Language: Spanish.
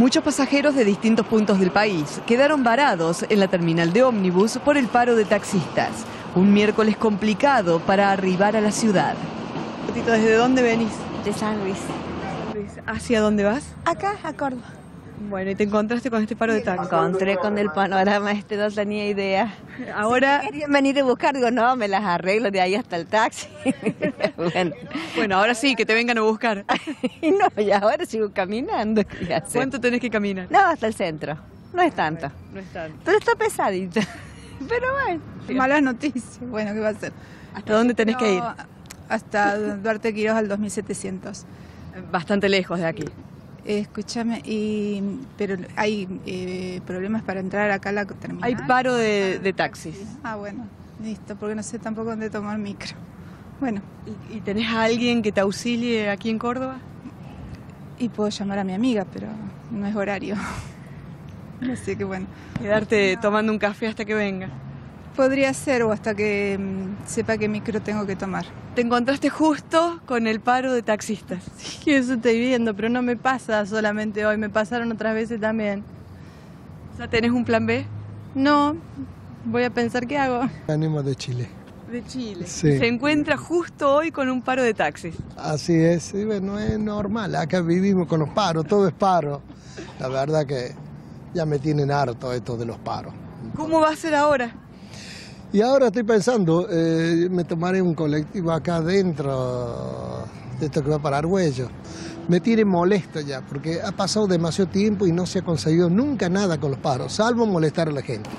Muchos pasajeros de distintos puntos del país quedaron varados en la terminal de ómnibus por el paro de taxistas. Un miércoles complicado para arribar a la ciudad. ¿Desde dónde venís? De San Luis. ¿Hacia dónde vas? Acá, a Córdoba. Bueno, y te encontraste con este paro de Me taxi. encontré con el panorama este, no tenía idea. Ahora, Querían venir a buscar, digo, no, me las arreglo de ahí hasta el taxi. bueno, bueno, ahora sí, que te vengan a buscar. y no, y ahora sigo caminando. ¿Cuánto tenés que caminar? No, hasta el centro. No es tanto. No es tanto. Pero está pesadito. Pero bueno. Malas noticias. Bueno, ¿qué va a ser? ¿Hasta dónde tenés que ir? Hasta Duarte Quiroz al 2700. Bastante lejos de aquí. Eh, escúchame, y, pero hay eh, problemas para entrar acá a la terminal. Hay paro de, de taxis. Ah, bueno, listo, porque no sé tampoco dónde tomar micro. Bueno, ¿Y, y tenés a alguien que te auxilie aquí en Córdoba? y puedo llamar a mi amiga, pero no es horario. Así que bueno, Quedarte tomando un café hasta que venga. Podría ser o hasta que mm, sepa qué micro tengo que tomar. Te encontraste justo con el paro de taxistas. Sí, eso estoy viendo, pero no me pasa solamente hoy, me pasaron otras veces también. ¿Ya tenés un plan B? No, voy a pensar qué hago. Venimos de Chile. De Chile. Sí. Se encuentra justo hoy con un paro de taxis. Así es, y bueno, es normal. Acá vivimos con los paros, todo es paro. La verdad que ya me tienen harto esto de los paros. ¿Cómo va a ser ahora? Y ahora estoy pensando, eh, me tomaré un colectivo acá adentro de esto que va para Argüello. Me tiene molesto ya, porque ha pasado demasiado tiempo y no se ha conseguido nunca nada con los paros, salvo molestar a la gente.